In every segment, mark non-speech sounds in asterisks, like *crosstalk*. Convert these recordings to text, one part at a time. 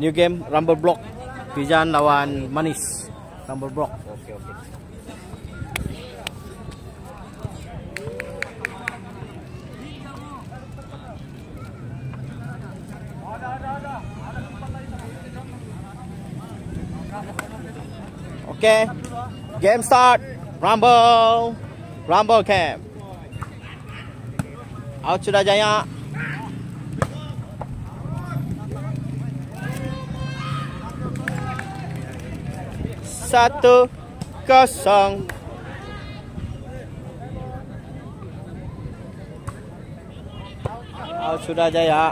New game Rumble Block. Pijan lawan Manis. Rumble Block. Oke, oke. Oke. Game start. Rumble. Rumble camp. Out sudah jaya. satu kosong Oh, sudah jaya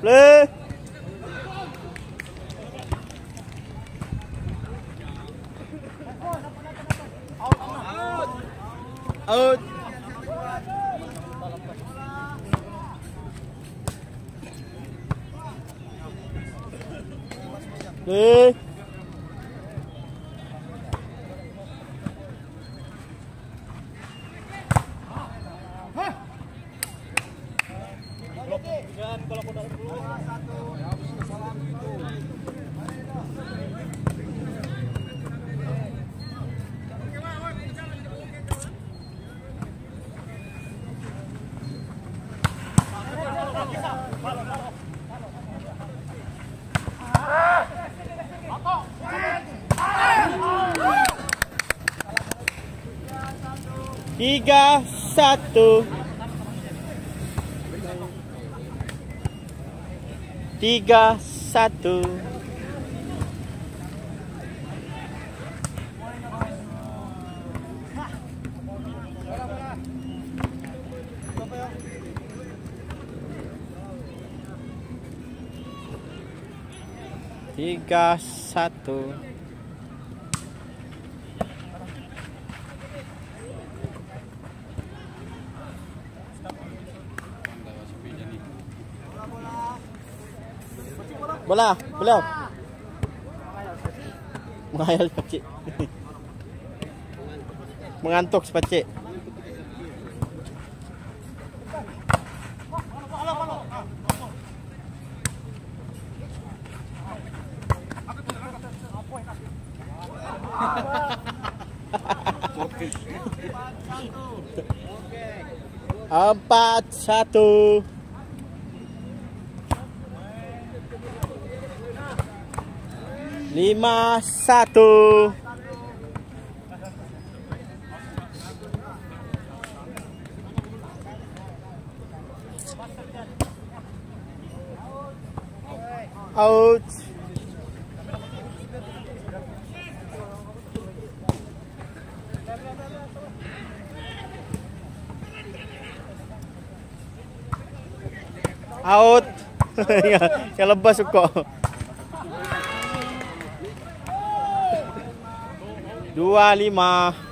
play out Đi. Tiga satu. Tiga satu. Tiga satu Bola, bola. Menghayal pakcik. Mengantuk si pakcik. Empat satu. Lima satu. Out. Out. *laughs* Yang lepas kok 25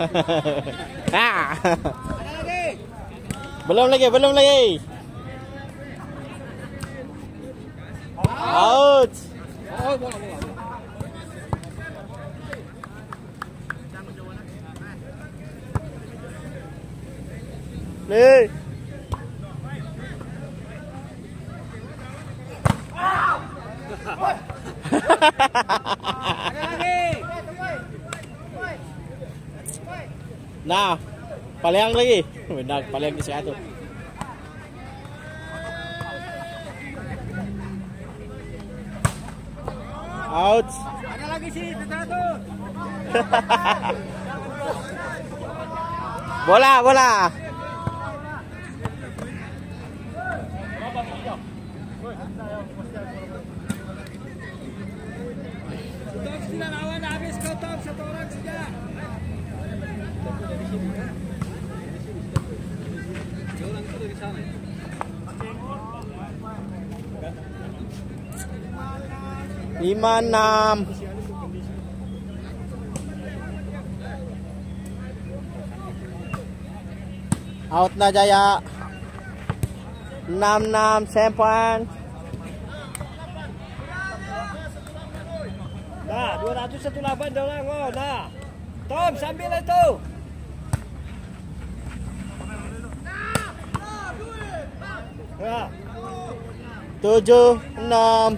Ha. Belum lagi, belum lagi. Oh, bola, bola. Nih. Ada Nah, paliang lagi. Benar, paliang di satu. Out. Ada lagi sih, satu. *laughs* Bola, bola. Tom sudah lawan habis kau Tom satu orang sudah. Orang itu dari sana. Lima enam. Out na Jaya. Enam enam sempan. Nah, 200 satu laban dah orang. Oh, nah. Tom, sambil itu. Tujuh enam.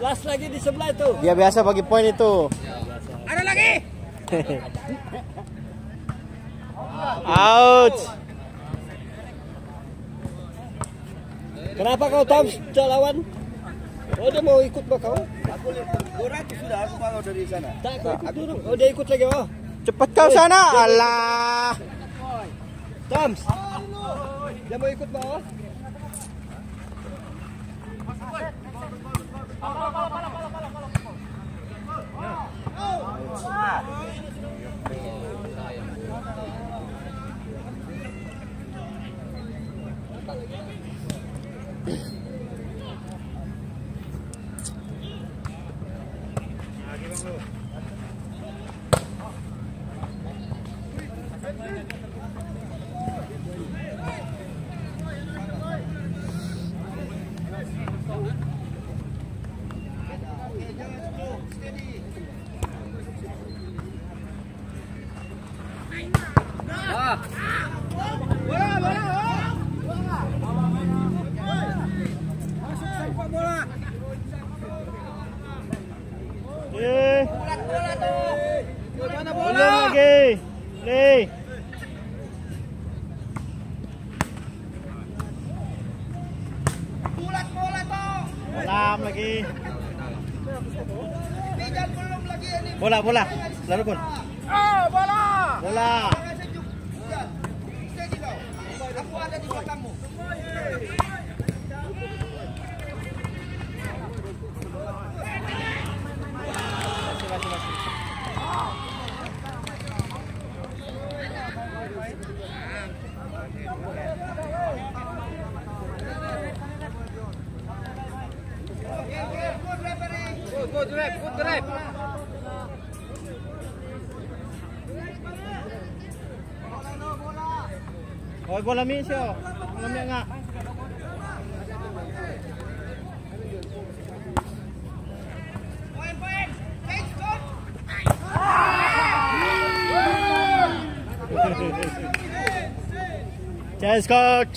last lagi di sebelah itu. Dia biasa bagi poin itu. Ada lagi. Out. Kenapa kau Tom lawan? Oh, dia mau ikut bah kau? Aku kurang sudah aku kalau dari sana. Tak, kau ikut dulu. Oh, dia ikut lagi. Oh, Cepat kau sana. Alah. Tom. Dia mau ikut bah. Oh. Eh. Belum lagi. Nih. Malam lagi. Bola, bola. Lalu pun. Ah, bola. Bola. Aku ada di belakangmu. Good, rep, good rep. Hoy, bola mi siyo. Alam niya nga. Chance coach.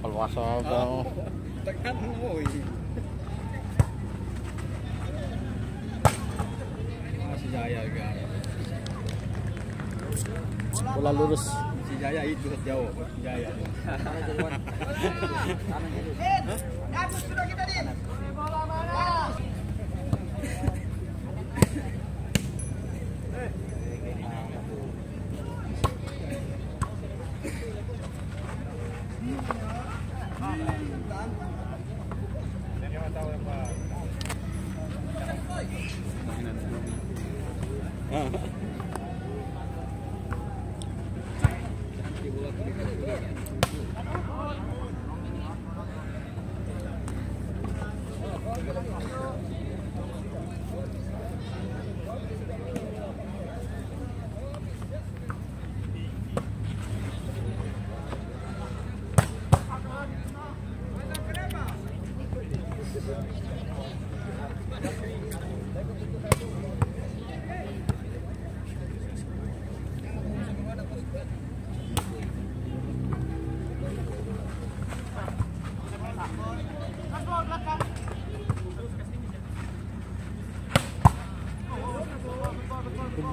Kalau asal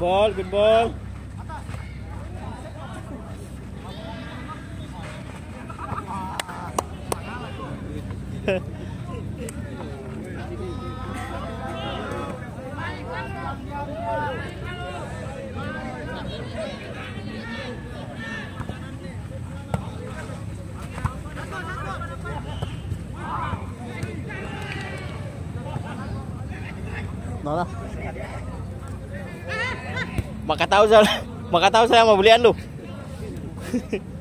ball, good ball. Mana? Maka tahu saya, maka tahu saya mau belian lu. *laughs*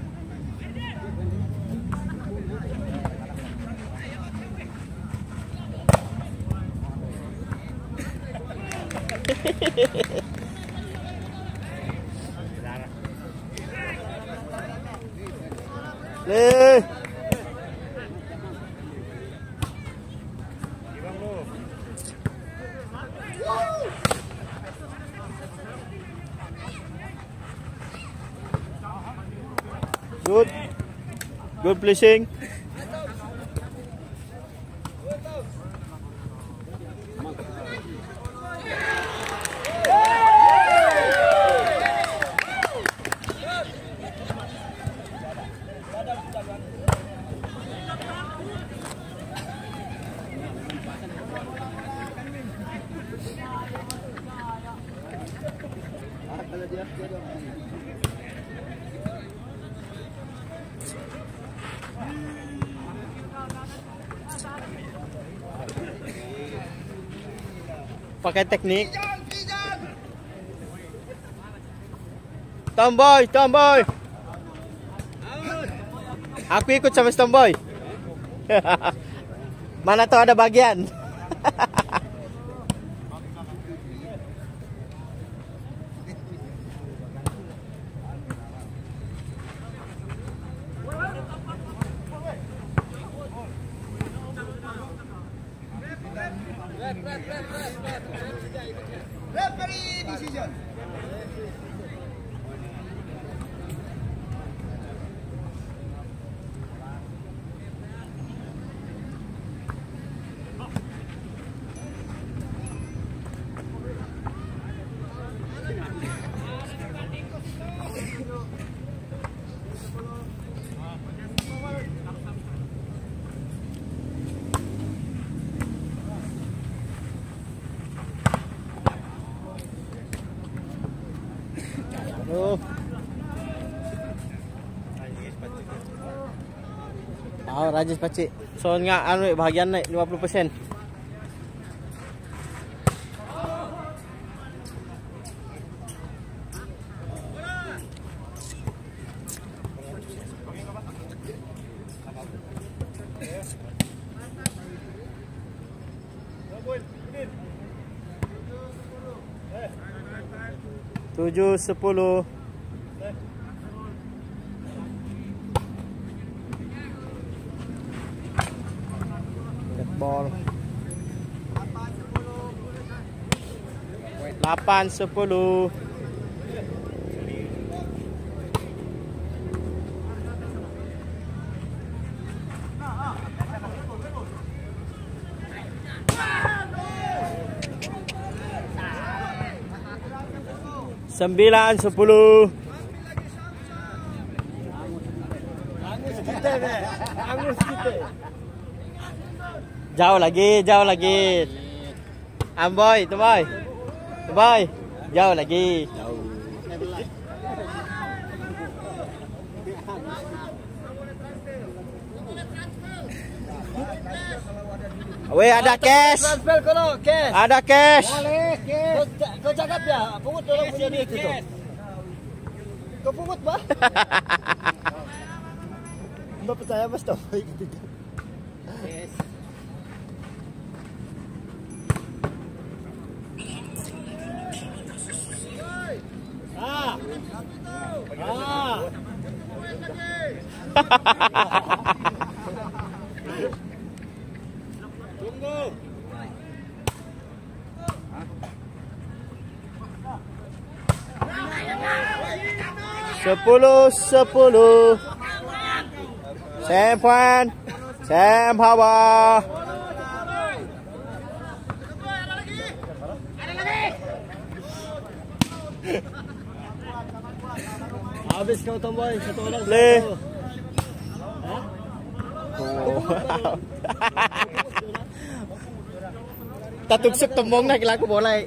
Le. Good. Good Pakai teknik. Tomboy, tomboy. Aku ikut sama tomboy. *laughs* Mana tahu ada bagian. *laughs* Oh, rajis pacik. Soalnya anu bahagian naik 50%. Tujuh sepuluh. ball. 8 10 9 10 Jauh lagi, jauh lagi. Amboy, tu boy. Tu boy. Jauh lagi. Weh ada cash. Transfer kono, cash. Ada cash. Boleh, cash. Kau, cakap ya, pungut orang punya duit itu. Kau pungut bah? Mbak *laughs* percaya mas gitu. Ah. Tunggu. Sepuluh sepuluh. Sam Puan. Sam Hawa. Habis kau tomboy, satu orang satu. Tatuk sa tumong na của bố này.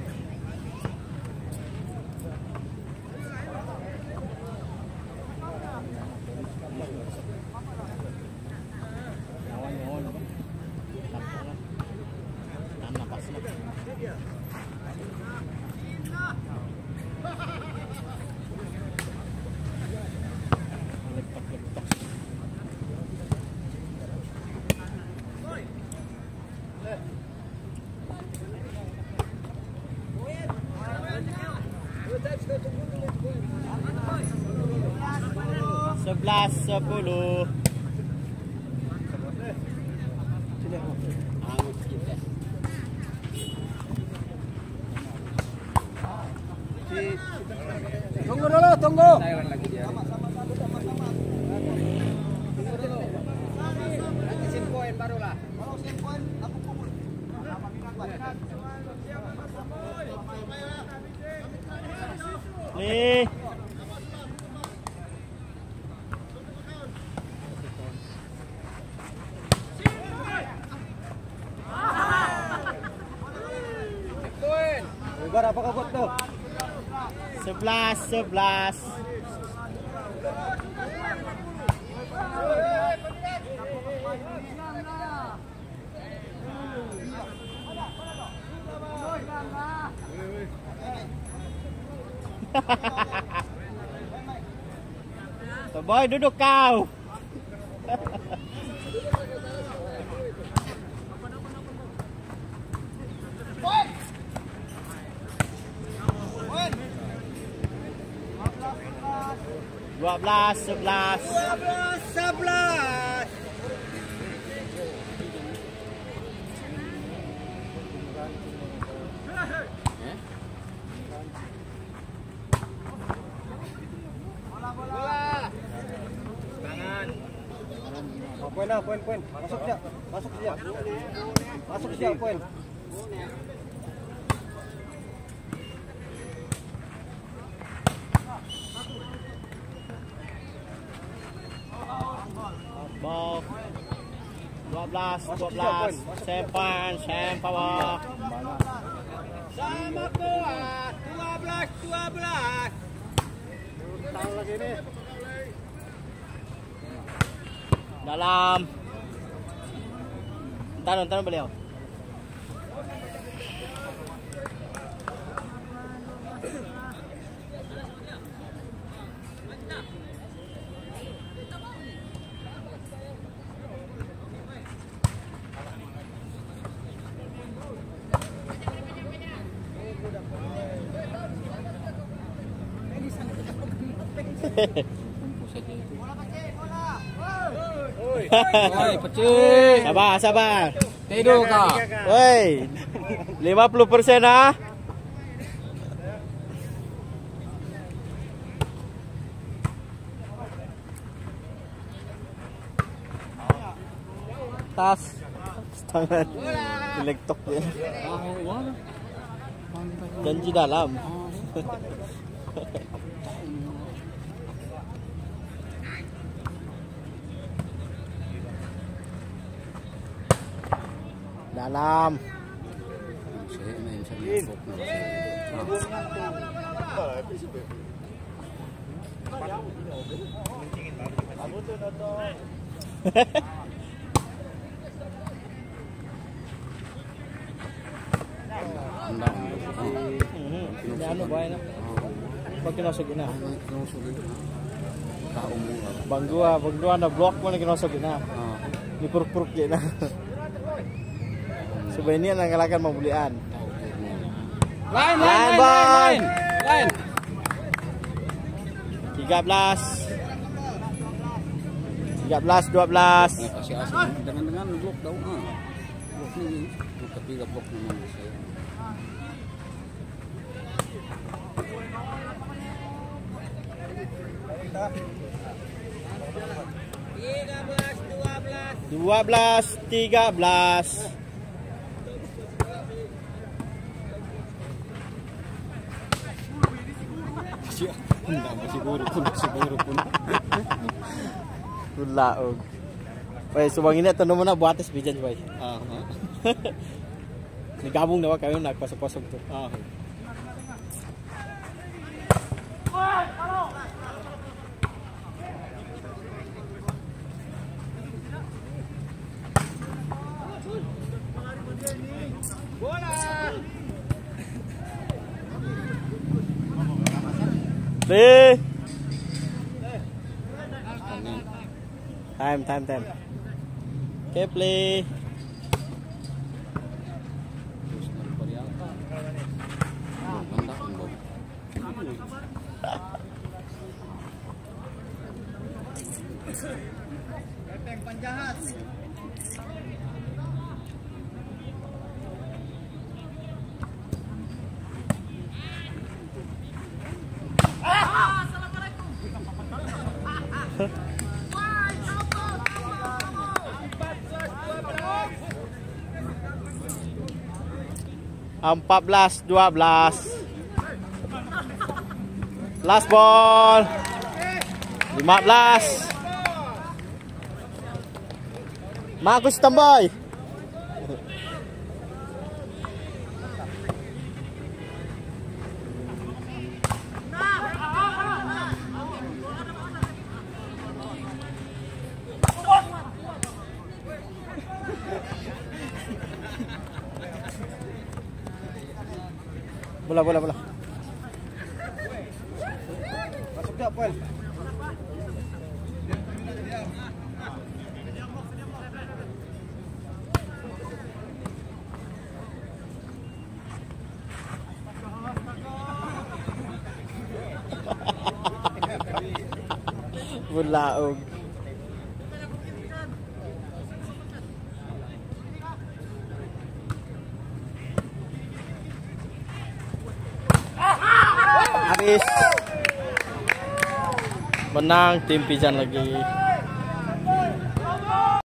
Sebelas sepuluh. Sebelas, sebelas. *laughs* Tuh, boy, duduk kau. *laughs* Dua belas, sebelas. 11. Oh, poin lah, poin, poin. Masuk siap, masuk siap. Masuk siap, poin. Ball. 12, Masuk 12. siap, Boy. Masuk Sempan, sempawa. Sama kuat. 12, 12. Tahu lagi ini. Dalam. Tanong, tanong beliau. Oi, *laughs* pecih. Sabar, sabar. Tidur kau. Woi. 50% ah. Tas. Tangan. Dilektok dia. Janji dalam. Dalam. Anu bae na. Pag kinusog ina. Bang dua, bang dua na block mo na kinusog na. Sebab ini yang kalahkan pembulian. Lain, Lain, lain, lain, boy. lain, lain. 13 13 12 Kasih asal dengan dengan blok daun ah. Blok ni, blok ketiga blok memang saya. dua belas tiga belas Masih buruk pun, masih buruk pun. Tulaog. Wait, subang ini tanong mo na buhates bijan boy. Ah, ah. *laughs* Nagabong nawa kayo nagpasok-pasok to. Ah. Play. Time, time, time. Okay, play. 14 12 last ball. 15 Marcus standby Bola, bola, bola. Masuk tak, Puan? Bulaog. Habis. Menang tim Pijan lagi.